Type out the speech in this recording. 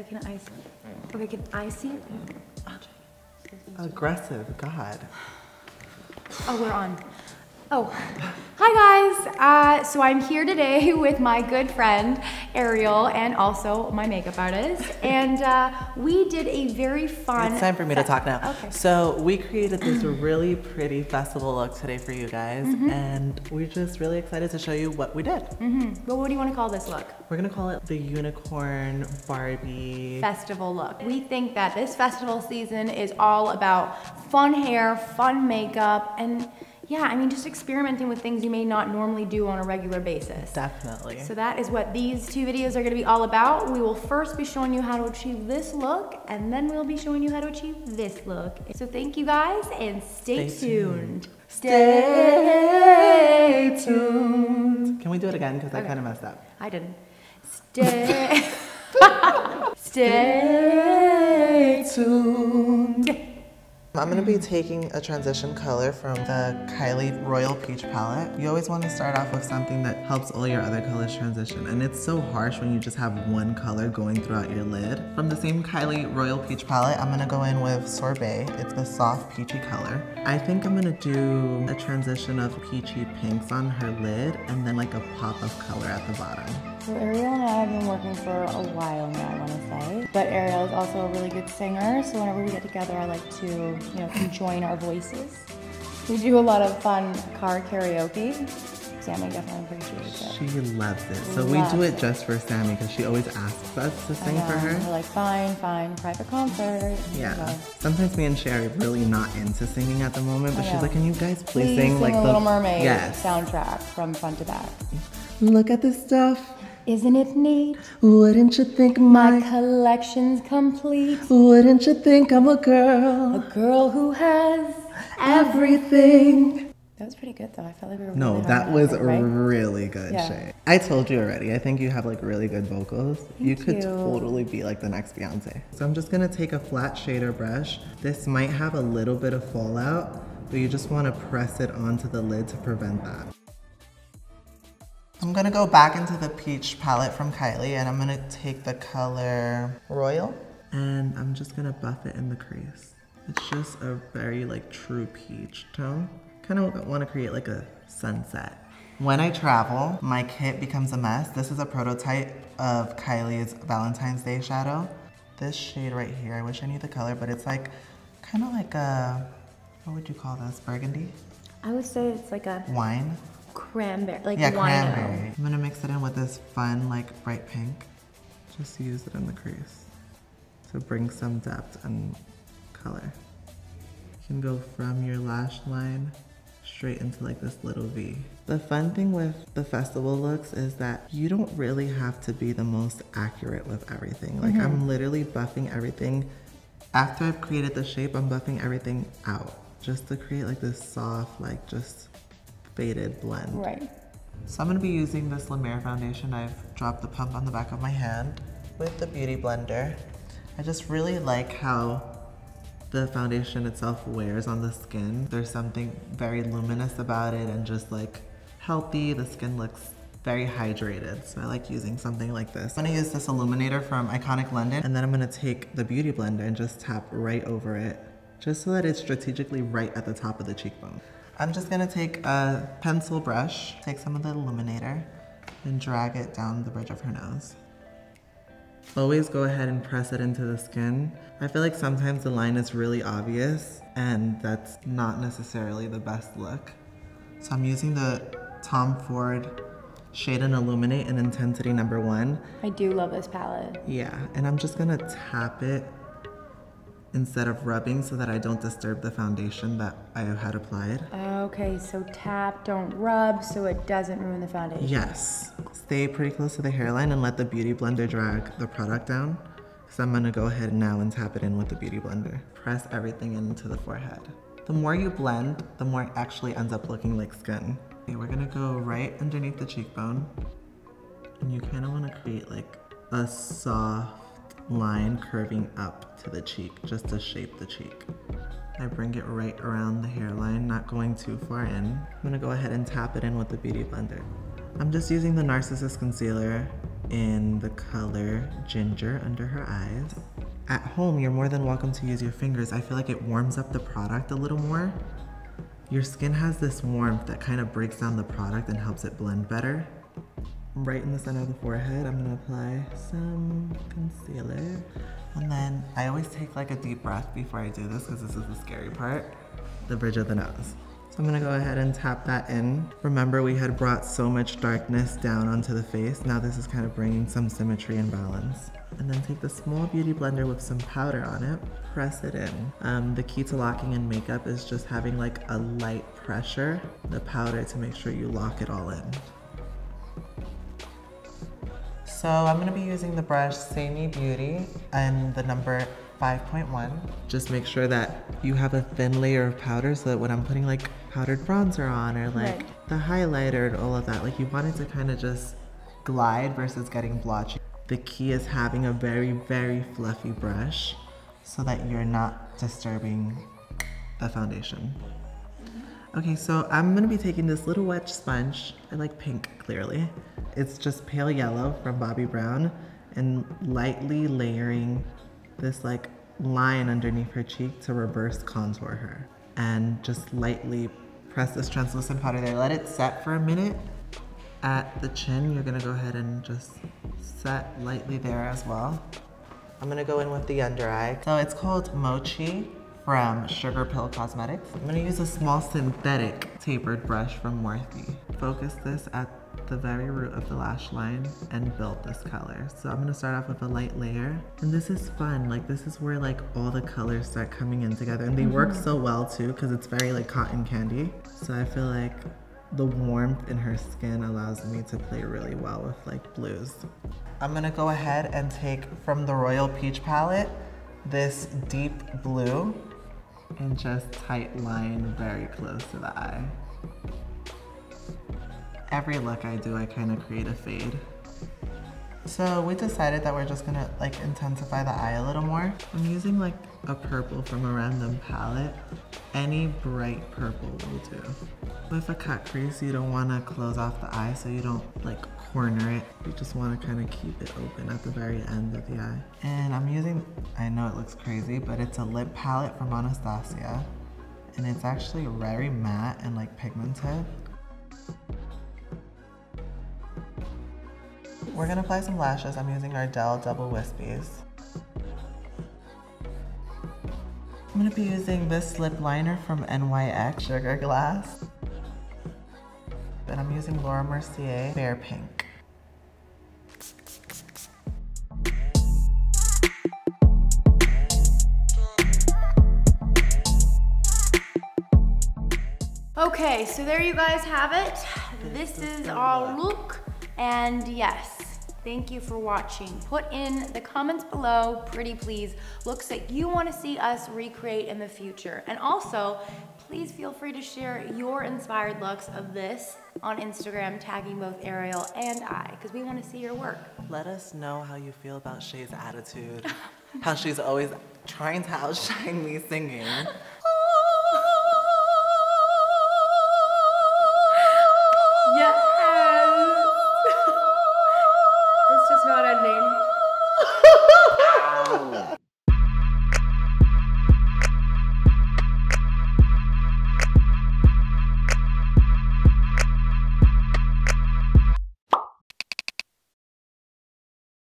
Okay, can I see? Okay, can I see it? Aggressive, God. Oh, we're on. Oh, hi guys. Uh, so I'm here today with my good friend Ariel and also my makeup artist, and uh, we did a very fun. It's time for me to talk now. Okay. So we created this really pretty festival look today for you guys, Mm-hmm. and we're just really excited to show you what we did. Mhm. Well, what do you want to call this look? We're gonna call it the Unicorn Barbie. Festival look. We think that this festival season is all about fun hair, fun makeup, and yeah, I mean just experimenting with things you may not normally do on a regular basis. Definitely. So that is what these two videos are gonna be all about. We will first be showing you how to achieve this look, and then we'll be showing you how to achieve this look. So thank you guys, and stay, Stay tuned. Stay tuned. Can we do it again? Because I kind of messed up. I didn't. Stay. stay tuned. I'm gonna be taking a transition color from the Kylie Royal Peach palette. You always want to start off with something that helps all your other colors transition. And it's so harsh when you just have one color going throughout your lid. From the same Kylie Royal Peach palette, I'm gonna go in with Sorbet. It's the soft peachy color. I think I'm gonna do a transition of peachy pinks on her lid and then like a pop of color at the bottom. So Ariel and I have been working for a while now, I want to say. But Ariel is also a really good singer, so whenever we get together, I like to, you know, join our voices. We do a lot of fun car karaoke. Sammy definitely appreciates it. She loves it. So we do it it. just for Sammy because she always asks us to sing for her. We're like, fine, fine, private concert. Yeah. So, Sometimes me and Sherry are really not into singing at the moment, but she's like, "Can you guys please, Please sing sing like the the Little Mermaid Yes. soundtrack from front to back. Look at this stuff. Isn't it neat? Wouldn't you think My my? collection's complete. Wouldn't you think I'm a girl? A girl who has Everything. That was pretty good though. I felt like we were No, really that was on right? really good, Yeah. Shay. I told you already. I think you have like really good vocals. you could you. totally be like the next Beyonce. So I'm just gonna take a flat shader brush. This might have a little bit of fallout, but you just wanna press it onto the lid to prevent that. I'm gonna go back into the peach palette from Kylie and I'm gonna take the color Royal and I'm just gonna buff it in the crease. It's just a very like true peach tone. Kind of want to create like a sunset. When I travel, my kit becomes a mess. This is a prototype of Kylie's Valentine's Day shadow. This shade right here, I wish I knew the color, but it's like kind of like a, what would you call this? Burgundy? I would say it's like a Wine? Cranberry, like Yeah, wino. cranberry. I'm gonna mix it in with this fun, like bright pink. Just use it in the crease to bring some depth and color. You can go from your lash line straight into like this little V. The fun thing with the festival looks is that you don't really have to be the most accurate with everything. Like I'm mm-hmm. literally buffing everything. After I've created the shape, I'm buffing everything out just to create like this soft, like just faded blend. Right. So I'm gonna be using this La Mer foundation. I've dropped the pump on the back of my hand with the Beauty Blender. I just really like how the foundation itself wears on the skin. There's something very luminous about it and just like healthy. The skin looks very hydrated. So I like using something like this. I'm gonna use this illuminator from Iconic London and then I'm gonna take the Beauty Blender and just tap right over it just so that it's strategically right at the top of the cheekbone. I'm just gonna take a pencil brush, take some of the illuminator, and drag it down the bridge of her nose. Always go ahead and press it into the skin. I feel like sometimes the line is really obvious, and that's not necessarily the best look. So I'm using the Tom Ford Shade and Illuminate in intensity number one. I do love this palette. Yeah, and I'm just gonna tap it instead of rubbing so that I don't disturb the foundation that I had applied. Okay, so tap, don't rub, so it doesn't ruin the foundation. Yes. Stay pretty close to the hairline and let the Beauty Blender drag the product down. So I'm gonna go ahead now and tap it in with the Beauty Blender. Press everything into the forehead. The more you blend, the more it actually ends up looking like skin. Okay, we're gonna go right underneath the cheekbone. And you kinda wanna create like a soft line curving up to the cheek, just to shape the cheek. I bring it right around the hairline, not going too far in. I'm gonna go ahead and tap it in with the Beauty Blender. I'm just using the Narcissus Concealer in the color Ginger under her eyes. At home, you're more than welcome to use your fingers. I feel like it warms up the product a little more. Your skin has this warmth that kind of breaks down the product and helps it blend better. Right in the center of the forehead, I'm gonna apply some concealer. And then I always take like a deep breath before I do this because this is the scary part, the bridge of the nose. So I'm gonna go ahead and tap that in. Remember we had brought so much darkness down onto the face. Now this is kind of bringing some symmetry and balance. And then take the small beauty blender with some powder on it, press it in. Um, the key to locking in makeup is just having like a light pressure, the powder to make sure you lock it all in. So I'm gonna be using the brush Samey Beauty and the number 5.1. Just make sure that you have a thin layer of powder so that when I'm putting like powdered bronzer on or like Right. the highlighter and all of that, like you want it to kind of just glide versus getting blotchy. The key is having a very, very fluffy brush so that you're not disturbing the foundation. Okay, so I'm gonna be taking this little wedge sponge. I like pink, clearly. It's just pale yellow from Bobbi Brown and lightly layering this like line underneath her cheek to reverse contour her. And just lightly press this translucent powder there. Let it set for a minute. At the chin, you're gonna go ahead and just set lightly there as well. I'm gonna go in with the under eye. So it's called Mochi from Sugarpill Cosmetics. I'm gonna use a small synthetic tapered brush from Morphe. Focus this at the very root of the lash line and build this color. So I'm gonna start off with a light layer. And this is fun, like this is where like all the colors start coming in together. And they work mm-hmm. so well too, because it's very like cotton candy. So I feel like the warmth in her skin allows me to play really well with like blues. I'm gonna go ahead and take from the Royal Peach palette this deep blue and just tight line very close to the eye. Every look I do, I kind of create a fade. So we decided that we're just gonna like intensify the eye a little more. I'm using like a purple from a random palette. Any bright purple will do. With a cut crease, you don't wanna close off the eye so you don't like corner it. You just wanna kinda keep it open at the very end of the eye. And I'm using, I know it looks crazy, but it's a lip palette from Anastasia. And it's actually very matte and like pigmented. We're gonna apply some lashes. I'm using Ardell Double Wispies. I'm gonna be using this lip liner from NYX Sugar Glass. And I'm using Laura Mercier Bare Pink. Okay, so there you guys have it. This is our look. And yes, thank you for watching. Put in the comments below, pretty please, looks that you want to see us recreate in the future. And also, please feel free to share your inspired looks of this on Instagram, tagging both Ariel and I, because we want to see your work. Let us know how you feel about Shay's attitude. how she's always trying to outshine me singing.